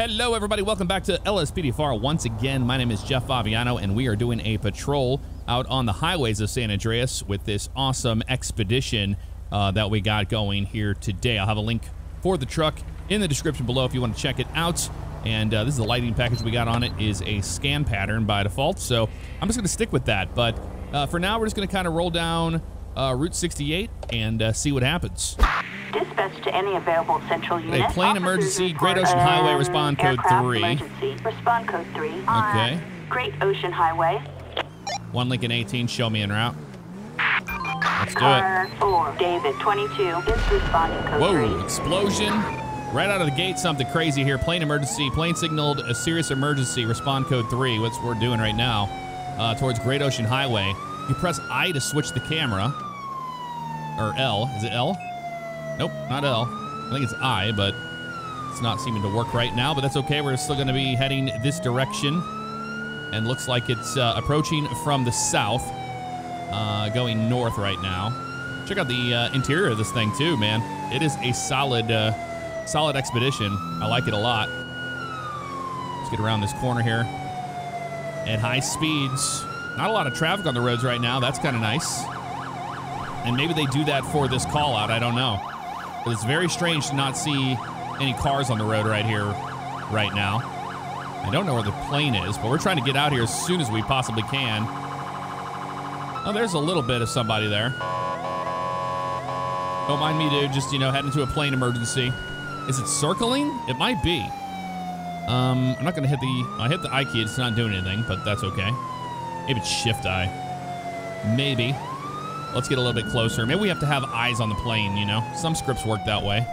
Hello, everybody. Welcome back to LSPDFR once again. My name is Jeff Favignano, and we are doing a patrol out on the highways of San Andreas with this awesome expedition uh, that we got going here today. I'll have a link for the truck in the description below if you want to check it out. And uh, this is the lighting package we got on it is a scan pattern by default, so I'm just going to stick with that. But uh, for now, we're just going to kind of roll down uh, Route 68 and uh, see what happens. Dispatch to any available central unit. A plane emergency, Great Ocean Highway, respond code 3. Emergency, respond code 3. on Okay. Great Ocean Highway. One Lincoln 18, show me en route. Let's do it. Car 4, David 22 is responding code Whoa, 3. explosion. Right out of the gate, something crazy here. Plane emergency. Plane signaled a serious emergency. Respond code 3. What's we're doing right now uh, towards Great Ocean Highway. You press I to switch the camera. Or L. Is it L? Nope, not L. I think it's I, but it's not seeming to work right now. But that's okay. We're still going to be heading this direction. And looks like it's uh, approaching from the south, uh, going north right now. Check out the uh, interior of this thing too, man. It is a solid, uh, solid expedition. I like it a lot. Let's get around this corner here. At high speeds, not a lot of traffic on the roads right now. That's kind of nice. And maybe they do that for this call out. I don't know. But it's very strange to not see any cars on the road right here, right now. I don't know where the plane is, but we're trying to get out here as soon as we possibly can. Oh, there's a little bit of somebody there. Don't mind me, dude. Just, you know, heading to a plane emergency. Is it circling? It might be. Um, I'm not going to hit the... I hit the I key. It's not doing anything, but that's okay. Maybe it's shift I. Maybe. Let's get a little bit closer. Maybe we have to have eyes on the plane, you know? Some scripts work that way.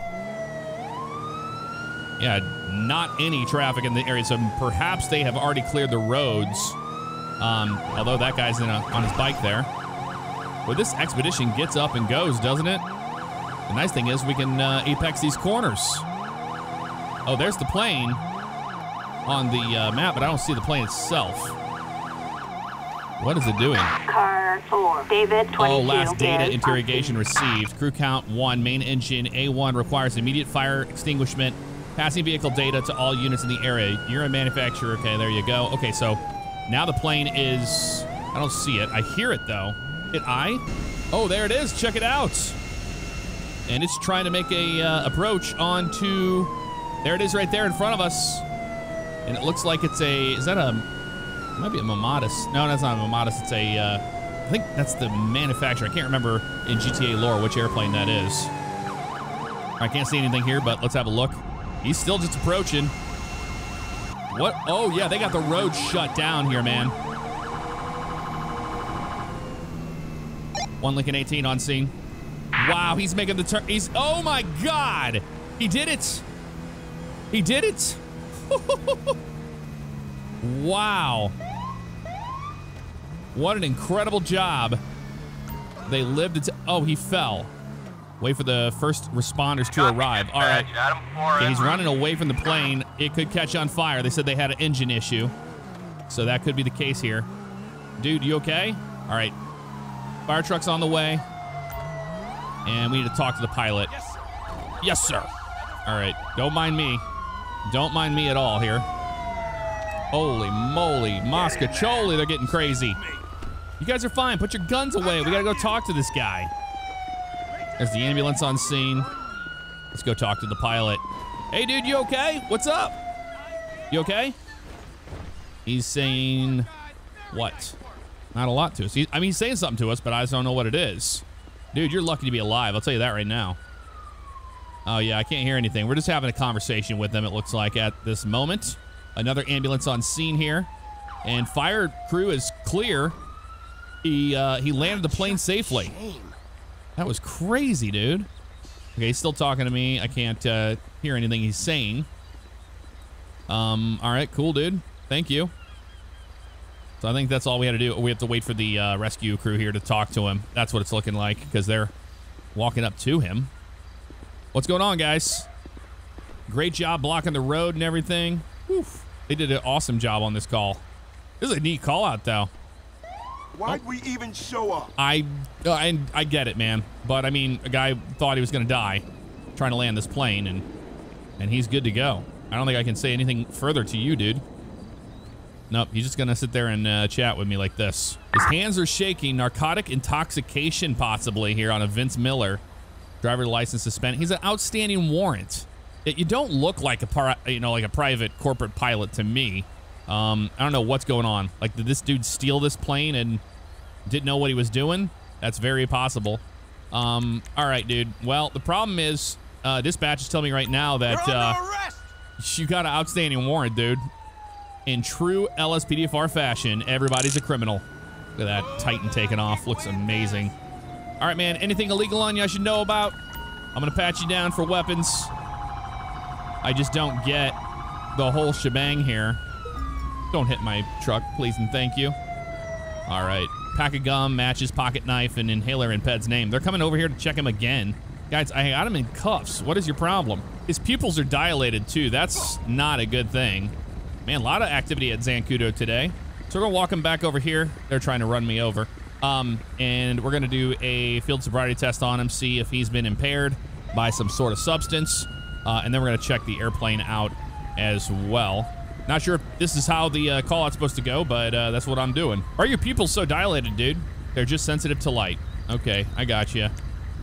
Yeah, not any traffic in the area, so perhaps they have already cleared the roads. Um, although that guy's a, on his bike there. Well, this expedition gets up and goes, doesn't it? The nice thing is we can uh, apex these corners. Oh, there's the plane on the uh, map, but I don't see the plane itself. What is it doing? Car 4, David 22 Oh, last data interrogation received. Crew count one. Main engine A1 requires immediate fire extinguishment. Passing vehicle data to all units in the area. You're a manufacturer. Okay, there you go. Okay, so now the plane is. I don't see it. I hear it though. Hit I. Oh, there it is. Check it out. And it's trying to make a uh, approach onto. There it is, right there in front of us. And it looks like it's a. Is that a? It might be a Mammatus. No, that's not a Mammatus. It's a. Uh, I think that's the manufacturer. I can't remember in GTA lore which airplane that is. I can't see anything here, but let's have a look. He's still just approaching. What? Oh, yeah, they got the road shut down here, man. One Lincoln 18 on scene. Wow, he's making the turn. He's. Oh my God! He did it! He did it! wow. What an incredible job. They lived it. Oh, he fell. Wait for the first responders to arrive. All right. Okay, he's running away from the plane. It could catch on fire. They said they had an engine issue. So that could be the case here. Dude, you okay? All right. Fire truck's on the way. And we need to talk to the pilot. Yes, sir. All right. Don't mind me. Don't mind me at all here. Holy moly. Moscacholi, they're getting crazy. You guys are fine. Put your guns away. We got to go talk to this guy. There's the ambulance on scene. Let's go talk to the pilot. Hey, dude, you okay? What's up? You okay? He's saying what? Not a lot to us. He, I mean, he's saying something to us, but I just don't know what it is. Dude, you're lucky to be alive. I'll tell you that right now. Oh, yeah, I can't hear anything. We're just having a conversation with them, it looks like, at this moment. Another ambulance on scene here. And fire crew is clear. He, uh, he landed the plane safely. That was crazy, dude. Okay, he's still talking to me. I can't uh, hear anything he's saying. Um, all right, cool, dude. Thank you. So I think that's all we had to do. We have to wait for the uh, rescue crew here to talk to him. That's what it's looking like because they're walking up to him. What's going on, guys? Great job blocking the road and everything. They did an awesome job on this call. This is a neat call out, though. Why'd we even show up? I, uh, I, I get it, man. But I mean, a guy thought he was to die trying to land this plane, and and he's good to go. I don't think I can say anything further to you, dude. Nope, he's just gonna sit there and uh, chat with me like this. His hands are shaking. Narcotic intoxication possibly here on a Vince Miller. Driver license suspended. He's an outstanding warrant. You don't look like a you know like a private corporate pilot to me. Um, I don't know what's going on. Like, did this dude steal this plane and didn't know what he was doing? That's very possible. Um, all right, dude. Well, the problem is, uh, dispatch is telling me right now that uh, you got an outstanding warrant, dude. In true LSPDFR fashion, everybody's a criminal. Look at that Titan taking off. Looks amazing. All right, man. Anything illegal on you I should know about? I'm going to pat you down for weapons. I just don't get the whole shebang here. Don't hit my truck, please and thank you. All right. Pack of gum, matches, pocket knife, and inhaler in Ped's name. They're coming over here to check him again. Guys, I got him in cuffs. What is your problem? His pupils are dilated, too. That's not a good thing. Man, a lot of activity at Zancudo today. So we're gonna walk him back over here. They're trying to run me over. Um, and we're gonna do a field sobriety test on him, see if he's been impaired by some sort of substance. Uh, and then we're gonna check the airplane out as well. Not sure if this is how the uh, call out's supposed to go, but uh, that's what I'm doing. Are your pupils so dilated, dude? They're just sensitive to light. Okay, I got you.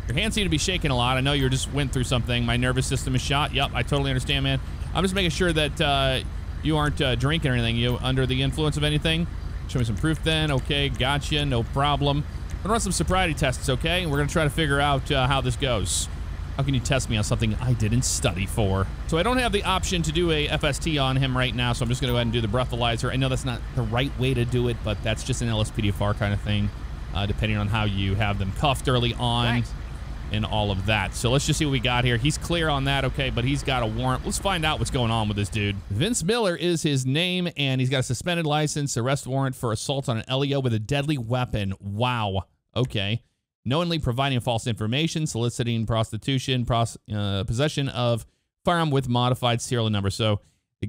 Your hands seem to be shaking a lot. I know you just went through something. My nervous system is shot. Yep, I totally understand, man. I'm just making sure that uh, you aren't uh, drinking or anything. You under the influence of anything? Show me some proof then. Okay, gotcha. No problem. I'm gonna run some sobriety tests, okay? We're gonna try to figure out uh, how this goes. How can you test me on something I didn't study for? So I don't have the option to do a FST on him right now, so I'm just gonna go ahead and do the breathalyzer. I know that's not the right way to do it, but that's just an LSPDFR kind of thing, uh, depending on how you have them cuffed early on. Thanks and all of that. So let's just see what we got here. He's clear on that, okay, but he's got a warrant. Let's find out what's going on with this dude. Vince Miller is his name, and he's got a suspended license, arrest warrant for assault on an LEO with a deadly weapon. Wow. Okay. Knowingly providing false information, soliciting prostitution, pros uh, possession of firearm with modified serial number. So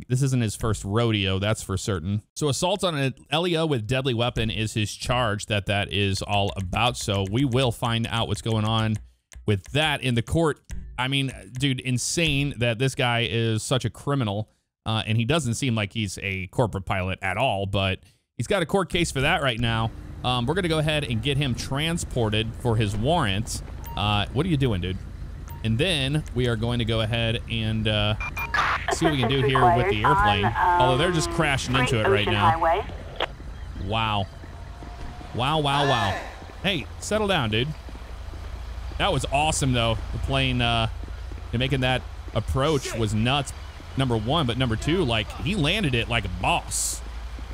this isn't his first rodeo, that's for certain. So assault on an LEO with deadly weapon is his charge that that is all about. So we will find out what's going on with that in the court. I mean, dude, insane that this guy is such a criminal. Uh, and he doesn't seem like he's a corporate pilot at all, but he's got a court case for that right now. Um, we're going to go ahead and get him transported for his warrant. Uh, what are you doing, dude? And then we are going to go ahead and uh, see what we can do here with the airplane. On, um, Although they're just crashing into it right now. Highway. Wow. Wow, wow, wow. Hey, settle down, dude. That was awesome, though. The plane uh, making that approach was nuts, number one. But number two, like, he landed it like a boss.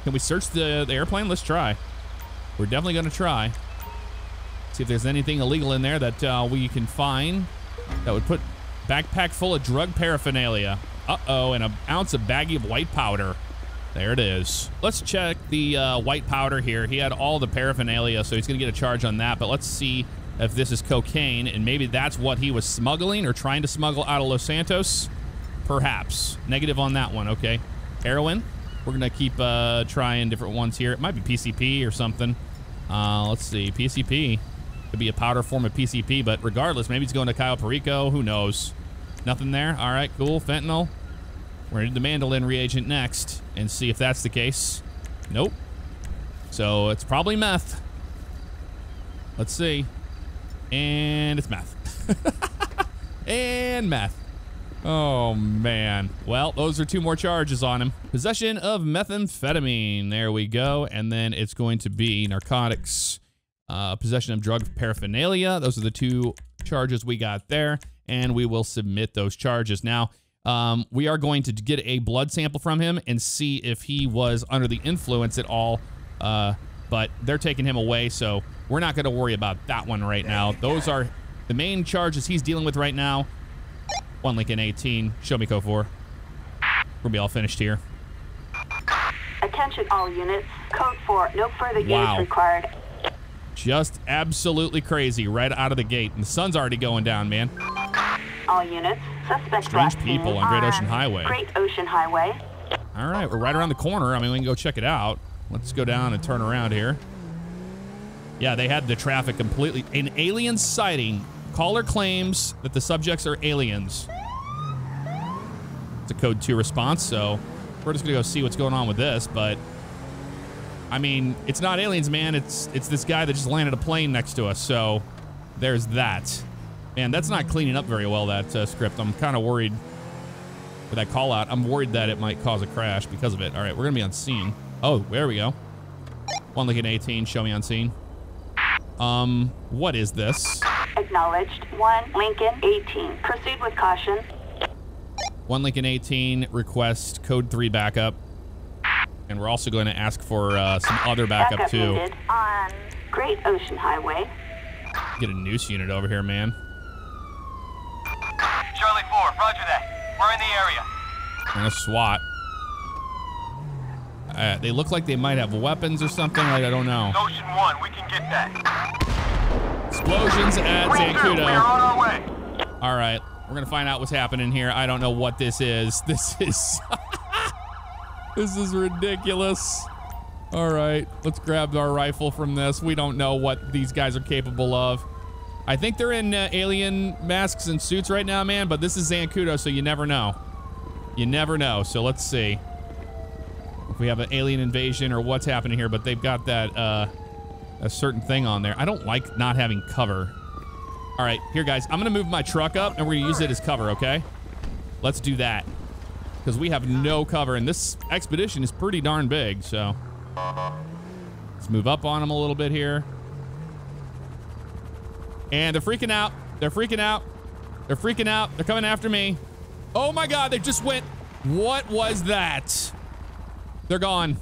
Can we search the, the airplane? Let's try. We're definitely going to try. See if there's anything illegal in there that uh, we can find that would put backpack full of drug paraphernalia. Uh-oh, and an ounce of baggie of white powder. There it is. Let's check the uh, white powder here. He had all the paraphernalia, so he's going to get a charge on that. But let's see if this is cocaine, and maybe that's what he was smuggling or trying to smuggle out of Los Santos. Perhaps. Negative on that one, okay. Heroin. We're going to keep uh, trying different ones here. It might be PCP or something. Uh, let's see. PCP. Could be a powder form of PCP, but regardless, maybe it's going to Cayo Perico. Who knows? Nothing there? All right, cool. Fentanyl. We're going to do the Mandelin reagent next and see if that's the case. Nope. So it's probably meth. Let's see. And it's meth. and meth. Oh, man. Well, those are two more charges on him. Possession of methamphetamine. There we go. And then it's going to be narcotics, uh, possession of drug paraphernalia. Those are the two charges we got there. And we will submit those charges. Now, um, we are going to get a blood sample from him and see if he was under the influence at all. Uh, but they're taking him away, so we're not going to worry about that one right now. Those are the main charges he's dealing with right now. One Lincoln 18. Show me code 4. We'll be all finished here. Attention all units. Code 4. No further wow. gates required. Just absolutely crazy right out of the gate. And the sun's already going down, man. All units. Suspect Strange people on Great Ocean Highway. Great Ocean Highway. All right, we're right around the corner. I mean, we can go check it out. Let's go down and turn around here. Yeah, they had the traffic completely. An alien sighting. Caller claims that the subjects are aliens. It's a code 2 response, so we're just to go see what's going on with this, but I mean, it's not aliens, man. It's it's this guy that just landed a plane next to us, so there's that. Man, that's not cleaning up very well, that uh, script. I'm kind of worried with that call out. I'm worried that it might cause a crash because of it. All right, we're going to be on scene. Oh, there we go. One Lincoln 18, show me on scene. Um, what is this? Acknowledged. One Lincoln 18. Proceed with caution. One Lincoln 18, request code 3 backup. And we're also going to ask for uh, some other backup, Backup too. needed on Great Ocean Highway. Get a noose unit over here, man. Charlie 4, roger that. We're in the area. And a SWAT. Uh, they look like they might have weapons or something. Like, I don't know. Ocean 1, we can get that. Explosions at Zancudo. on our way. All right. We're going to find out what's happening here. I don't know what this is. This is... this is ridiculous. All right. Let's grab our rifle from this. We don't know what these guys are capable of. I think they're in uh, alien masks and suits right now, man, but this is Zancudo, so you never know. You never know. So let's see if we have an alien invasion or what's happening here, but they've got that uh, a certain thing on there. I don't like not having cover. All right, here, guys. I'm going to move my truck up, and we're going to use it as cover, okay? Let's do that. Because we have no cover, and this expedition is pretty darn big, so... Let's move up on them a little bit here. And they're freaking out. They're freaking out. They're freaking out. They're coming after me. Oh my god, they just went... What was that? They're gone.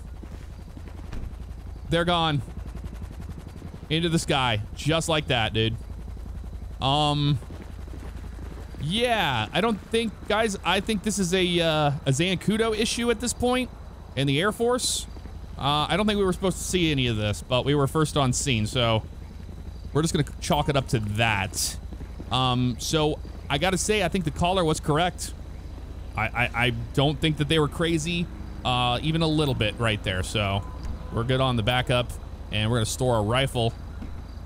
They're gone. Into the sky. Just like that, dude. Um... Yeah, I don't think, guys, I think this is a, uh, a Zancudo issue at this point in the Air Force. Uh, I don't think we were supposed to see any of this, but we were first on scene, so we're just going to chalk it up to that. Um, so I got to say, I think the caller was correct. I, I, I don't think that they were crazy, uh, even a little bit right there. So we're good on the backup, and we're going to store our rifle.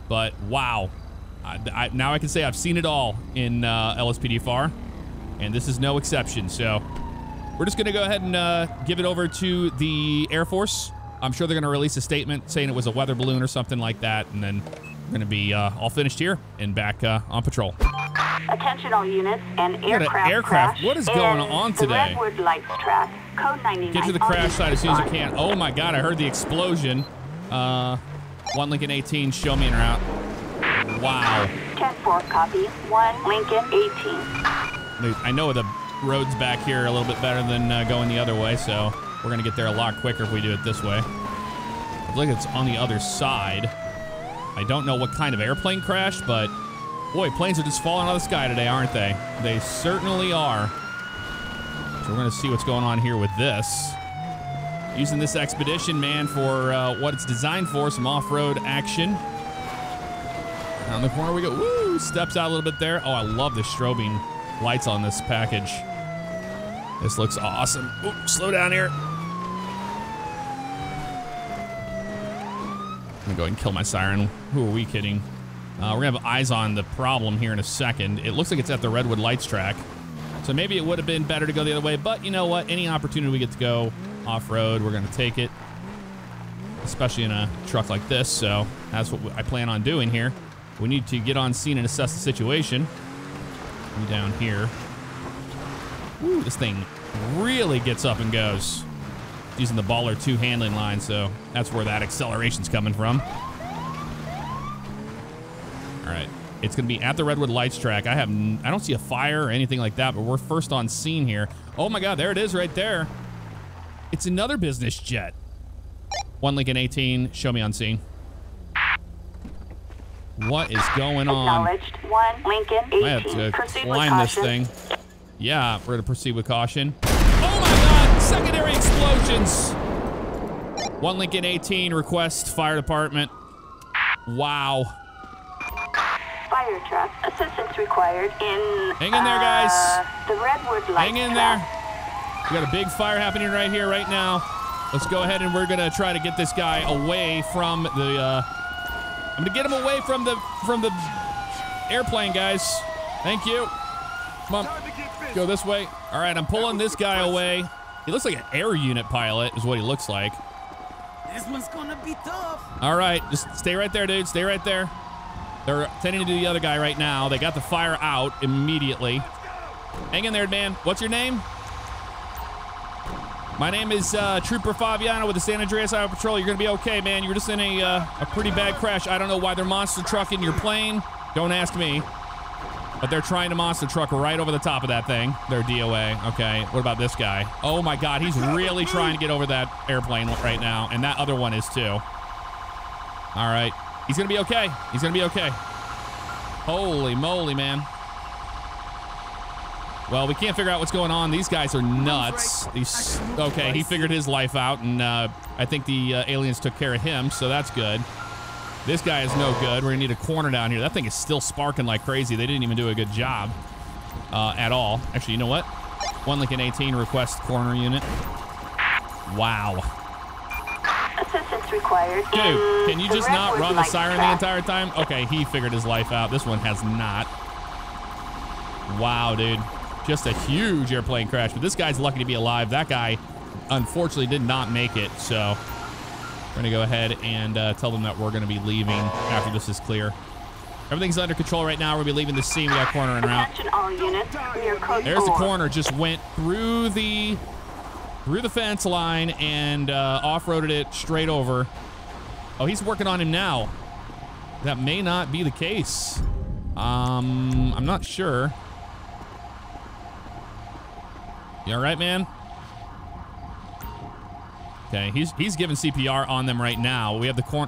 But wow, I, I, now I can say I've seen it all in uh, LSPDFR, and this is no exception. So we're just going to go ahead and uh, give it over to the Air Force. I'm sure they're going to release a statement saying it was a weather balloon or something like that, and then we're going to be uh, all finished here and back uh, on patrol. Attention all units and an aircraft aircraft. crash What is going in on today? Redwood Lights track. Code 99. Get to the crash site as soon as you can. Oh my god, I heard the explosion. Uh, one Lincoln 18, show me en route. Wow. 10-4 copy. 1 Lincoln 18. I know the roads back here are a little bit better than uh, going the other way, so we're gonna get there a lot quicker if we do it this way. I feel like it's on the other side. I don't know what kind of airplane crash, but boy, planes are just falling out of the sky today, aren't they? They certainly are. So we're gonna see what's going on here with this. Using this expedition, man, for uh, what it's designed for, some off-road action. Down the corner we go. Woo! Steps out a little bit there. Oh, I love the strobing lights on this package. This looks awesome. Ooh, slow down here. I'm gonna go ahead and kill my siren. Who are we kidding? Uh, we're gonna have eyes on the problem here in a second. It looks like it's at the Redwood Lights track. So maybe it would have been better to go the other way, but you know what? Any opportunity we get to go off-road, we're gonna take it. Especially in a truck like this, so that's what I plan on doing here. We need to get on scene and assess the situation. Down here. Ooh, this thing really gets up and goes. Using the Baller 2 handling line, so that's where that acceleration's coming from. All right. It's going to be at the Redwood Lights track. I have I don't see a fire or anything like that, but we're first on scene here. Oh my god, there it is right there. It's another business jet. One Lincoln 18, show me on scene. What is going on? Acknowledged. 1 Lincoln 18. I have to Proceed climb this thing. Yeah, we're gonna proceed with caution. Oh my god! Secondary explosions! One Lincoln 18, request fire department. Wow. Fire truck. Assistance required in. Hang in there, guys. uh, the Redwood Lights Hang in track. there. We got a big fire happening right here, right now. Let's go ahead and we're gonna try to get this guy away from the. Uh, I'm gonna get him away from the from the airplane, guys. Thank you. Come on. Time to get busy. Go this way. All right, I'm pulling this guy away. He looks like an air unit pilot, is what he looks like. This one's gonna be tough. All right, just stay right there, dude. Stay right there. They're tending to the other guy right now. They got the fire out immediately. Hang in there, man. What's your name? My name is uh, Trooper Favignano with the San Andreas Highway Patrol. You're gonna be okay, man. You're just in a uh, a pretty bad crash. I don't know why they're monster trucking your plane. Don't ask me. But they're trying to monster truck right over the top of that thing. Their DOA. Okay. What about this guy? Oh my God, he's really trying to get over that airplane right now, and that other one is too. All right. He's gonna be okay. He's gonna be okay. Holy moly, man. Well, we can't figure out what's going on. These guys are nuts. These okay. He figured his life out, and uh, I think the uh, aliens took care of him, so that's good. This guy is no good. We're gonna need a coroner down here. That thing is still sparking like crazy. They didn't even do a good job uh, at all. Actually, you know what? One Lincoln 18 request coroner unit. Wow. Assistance required. Dude, can you just not run the siren the entire time? Okay, he figured his life out. This one has not. Wow, dude. Just a huge airplane crash. But this guy's lucky to be alive. That guy, unfortunately, did not make it. So we're going to go ahead and uh, tell them that we're going to be leaving after this is clear. Everything's under control right now. We're going to be leaving the scene. We got coroner and route. Attention all units. We are code There's the coroner. Just went through the through the fence line and uh, off-roaded it straight over. Oh, he's working on him now. That may not be the case. Um, I'm not sure. You all right, man? Okay, he's he's giving CPR on them right now. We have the corn.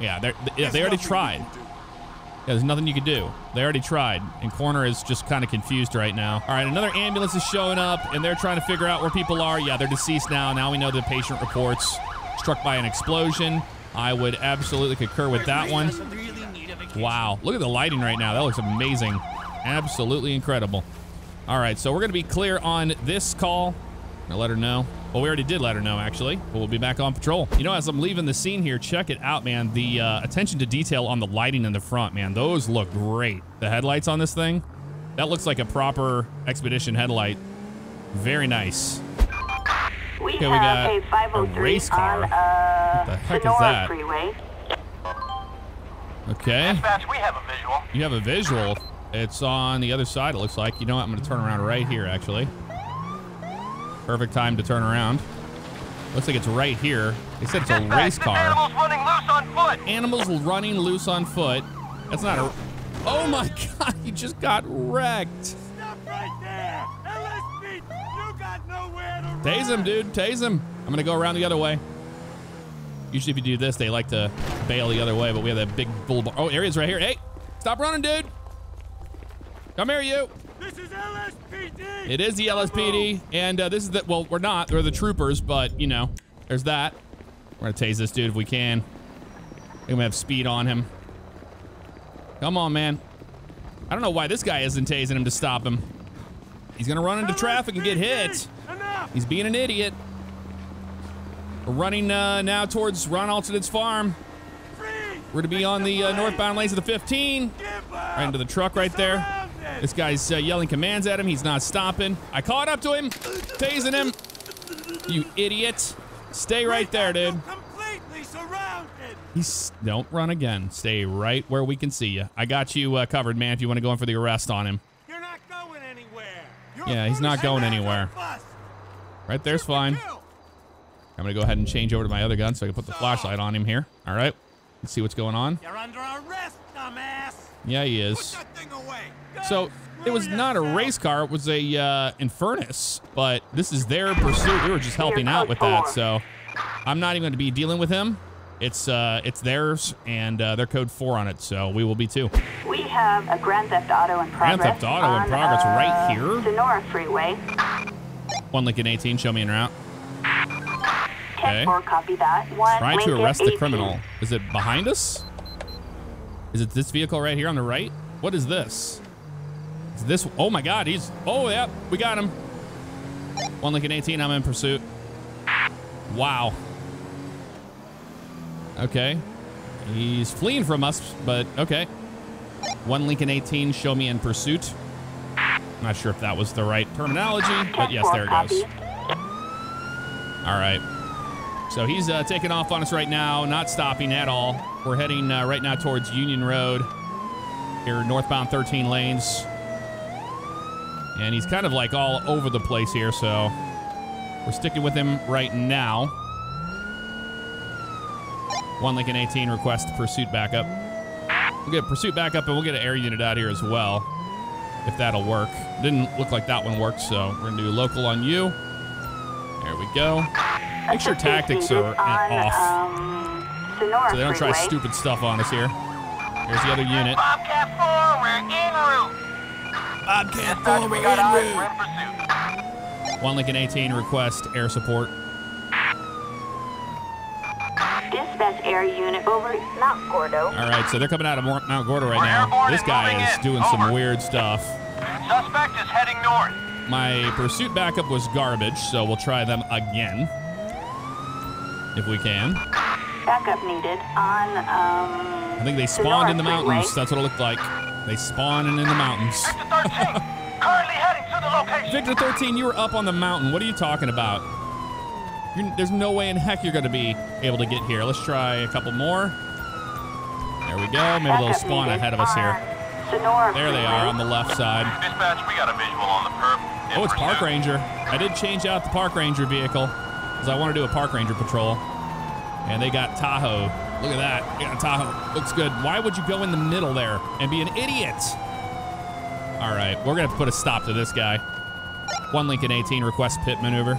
Yeah, they're, yeah, they already tried. Yeah, there's nothing you can do. They already tried, and Coroner is just kind of confused right now. All right, another ambulance is showing up, and they're trying to figure out where people are. Yeah, they're deceased now. Now we know the patient reports struck by an explosion. I would absolutely concur with that one. Really need a vacation. Wow, look at the lighting right now. That looks amazing. Absolutely incredible. All right, so we're going to be clear on this call. I'll let her know. Well, we already did let her know, actually. But we'll be back on patrol. You know, as I'm leaving the scene here, check it out, man. The uh, attention to detail on the lighting in the front, man. Those look great. The headlights on this thing, that looks like a proper expedition headlight. Very nice. We Okay, we have got a 503 a race car. on uh, What the heck is that? Freeway. Okay. Dispatch, we have a visual. You have a visual. It's on the other side, it looks like. You know what? I'm going to turn around right here, actually. Perfect time to turn around. Looks like it's right here. They said it's a race car. animal's running loose on foot. Animals running loose on foot. That's not a. Oh my god, he just got wrecked. Stop right there! LSP, you got nowhere to Tase him, dude. Tase him. I'm going to go around the other way. Usually, if you do this, they like to bail the other way, but we have that big bull. bar- Oh, area's right here. Hey, stop running, dude. Come here, you. This is LSPD! It is the LSPD, and uh, this is the well, we're not. They're the troopers, but you know, there's that. We're gonna tase this dude if we can. We're gonna have speed on him. Come on, man. I don't know why this guy isn't tasing him to stop him. He's gonna run into traffic and get hit. Enough! He's being an idiot. We're running uh, now towards Ron Alternates farm. Freeze! We're gonna be on the uh, northbound lanes of the 15. Give up! Right into the truck right there. This guy's uh, yelling commands at him. He's not stopping. I caught up to him, tasing him. You idiot. Stay right there, dude. Completely surrounded! He's don't run again. Stay right where we can see you. I got you uh, covered, man. If you want to go in for the arrest on him, You're not going anywhere! You're Yeah, he's not going anywhere. right there's fine. I'm gonna go ahead and change over to my other gun so I can put the flashlight on him here. All right. Let's see what's going on. You're under arrest, dumbass! Yeah, he Put is. that thing away! So it was not a race car. It was a uh, Infernus, but this is their pursuit. We were just helping out with that, so I'm not even going to be dealing with him. It's uh, it's theirs, and uh, they're code four on it, so we will be too. We have a Grand Theft Auto in progress. Grand Theft Auto in on, progress uh, right here? Senora Freeway. One Lincoln 18, show me en route. 10 4, copy that. One Try to Lincoln arrest the criminal. Is it behind us? Is it this vehicle right here on the right? What is this? Is this? Oh my God, he's. Oh yeah, we got him. One Lincoln 18, I'm in pursuit. Wow. Okay. He's fleeing from us, but okay. One Lincoln 18, show me in pursuit. Not sure if that was the right terminology, but yes, there it goes. All right. So he's uh, taking off on us right now, not stopping at all. We're heading uh, right now towards Union Road. Here, northbound 13 lanes. And he's kind of like all over the place here, so we're sticking with him right now. One Lincoln 18 request pursuit backup. We'll get pursuit backup and we'll get an air unit out here as well, if that'll work. Didn't look like that one worked, so we're gonna do local on you. There we go. Make sure tactics are on, off, Um, so they don't try Freeway. stupid stuff on us here. Here's the other unit. Bobcat 4, we're en route. Bobcat 4, we we're got en route. in pursuit. One Lincoln 18 request air support. Dispatch air unit over Mount Gordo. All right, so they're coming out of Mount Mount Gordo right now. This guy moving is in. doing some Over. weird stuff. Suspect is heading north. My pursuit backup was garbage, so we'll try them again. If we can. Backup needed on, um... I think they spawned in the mountains. That's what it looked like. They spawned in the mountains. Victor 13, currently heading to the location. Victor 13, you were up on the mountain. What are you talking about? You're, there's no way in heck you're going to be able to get here. Let's try a couple more. There we go. Maybe they'll spawn ahead of us here. Senora There they are on the left side. Dispatch, we got a visual on the perp. Oh, it's Park. Ranger. I did change out the Park Ranger vehicle because I want to do a Park Ranger patrol. And they got Tahoe. Look at that. They got Tahoe. Looks good. Why would you go in the middle there and be an idiot? All right, we're going to put a stop to this guy. One Lincoln 18 request pit maneuver.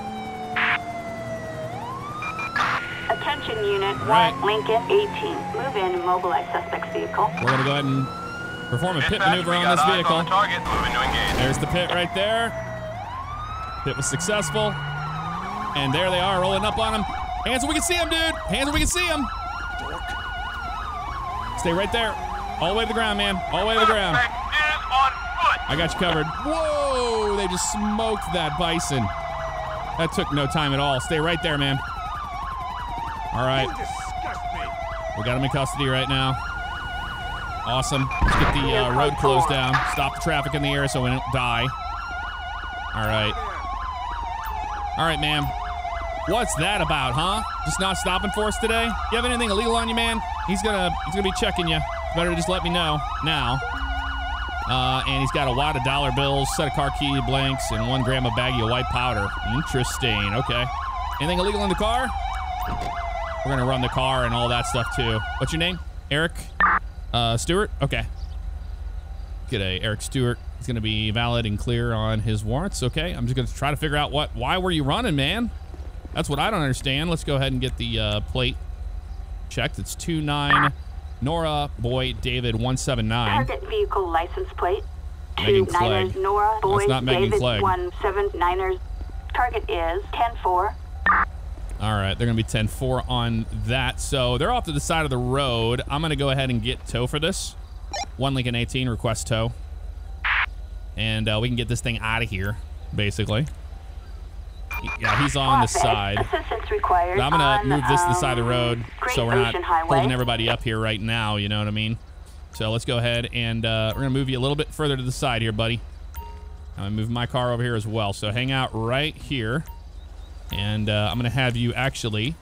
Attention unit Right. 1, Lincoln 18. Move in and mobilize suspect's vehicle. We're going to go ahead and perform a pit Dispatch, maneuver on this vehicle. On the target, moving to engage. There's the pit right there. Pit was successful. And there they are, rolling up on him. Hands where we can see him, dude. Hands where we can see him. Stay right there. All the way to the ground, man. All the way to the ground. I got you covered. Whoa! They just smoked that bison. That took no time at all. Stay right there, man. All right. We got him in custody right now. Awesome. Let's get the uh, road closed down. Stop the traffic in the air so we don't die. All right. All right, ma'am. What's that about, huh? Just not stopping for us today? You have anything illegal on you, man? He's gonna he's gonna be checking you. Better just let me know now. Uh, and he's got a wad of dollar bills, set of car key blanks, and one gram of baggie of white powder. Interesting. Okay. Anything illegal in the car? We're gonna run the car and all that stuff too. What's your name? Eric? Uh, Stewart? Okay. G'day, Eric Stewart. He's gonna be valid and clear on his warrants. Okay. I'm just gonna try to figure out what why were you running, man? That's what I don't understand. Let's go ahead and get the uh, plate checked. It's two nine Nora Boy David one seven nine. Target vehicle license plate. Megan Two Niners. Nora Boy not Megan David Clegg. one seven Niners. Target is 10-4. All right, they're going to be 10 4 on that. So they're off to the side of the road. I'm going to go ahead and get tow for this. One Lincoln 18, request tow. And uh, we can get this thing out of here, basically. Yeah, he's on the side. Assistance required. But I'm on, to move this to the side of the um, road Great so we're not Ocean Highway. holding everybody up here right now, you know what I mean? So let's go ahead and uh, we're going to move you a little bit further to the side here, buddy. I'm going to move my car over here as well. So hang out right here. And uh, I'm going to have you actually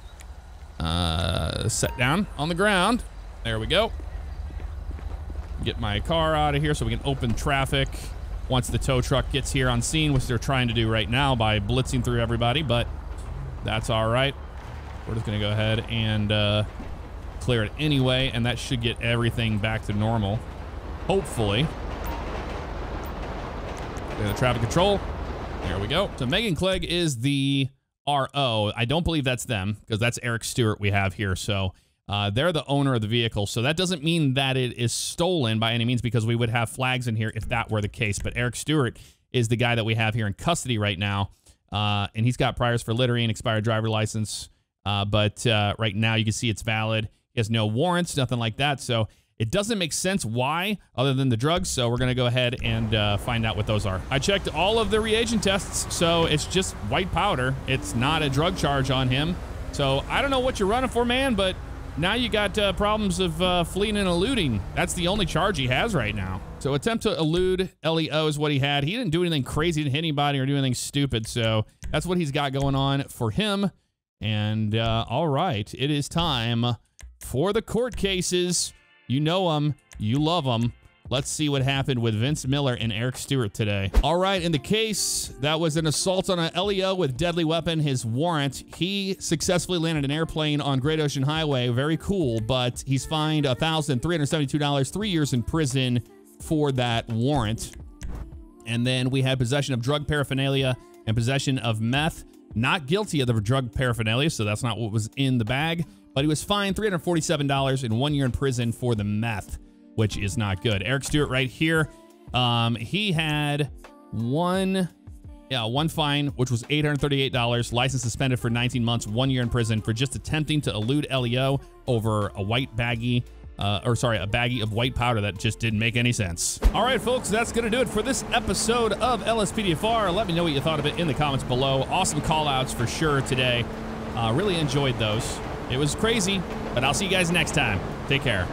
uh, set down on the ground. There we go. Get my car out of here so we can open traffic once the tow truck gets here on scene, which they're trying to do right now by blitzing through everybody, but that's all right. We're just going to go ahead and uh, clear it anyway, and that should get everything back to normal. Hopefully. Clear the traffic control. There we go. So Megan Clegg is the RO. I don't believe that's them because that's Eric Stewart we have here. So uh, they're the owner of the vehicle. So that doesn't mean that it is stolen by any means because we would have flags in here if that were the case. But Eric Stewart is the guy that we have here in custody right now. Uh, and he's got priors for littering, expired driver license. Uh, but uh, right now you can see it's valid. He has no warrants, nothing like that. So it doesn't make sense why, other than the drugs. So we're going to go ahead and uh, find out what those are. I checked all of the reagent tests. So it's just white powder. It's not a drug charge on him. So I don't know what you're running for, man, but now you got uh, problems of uh, fleeing and eluding. That's the only charge he has right now. So attempt to elude LEO is what he had. He didn't do anything crazy, didn't hit anybody or do anything stupid. So that's what he's got going on for him. And uh, all right, it is time for the court cases. You know them, you love them. Let's see what happened with Vince Miller and Eric Stewart today. All right, in the case, that was an assault on a LEO with deadly weapon. His warrant, he successfully landed an airplane on Great Ocean Highway. Very cool, but he's fined $1,372, three years in prison for that warrant. And then we had possession of drug paraphernalia and possession of meth. Not guilty of the drug paraphernalia, so that's not what was in the bag, but he was fined $347 and one year in prison for the meth which is not good. Eric Stewart right here. Um, he had one, yeah, one fine, which was $838, license suspended for 19 months, one year in prison for just attempting to elude LEO over a white baggie. Uh, or sorry, a baggie of white powder that just didn't make any sense. All right, folks, that's going to do it for this episode of LSPDFR. Let me know what you thought of it in the comments below. Awesome call outs for sure today. Uh, really enjoyed those. It was crazy, but I'll see you guys next time. Take care.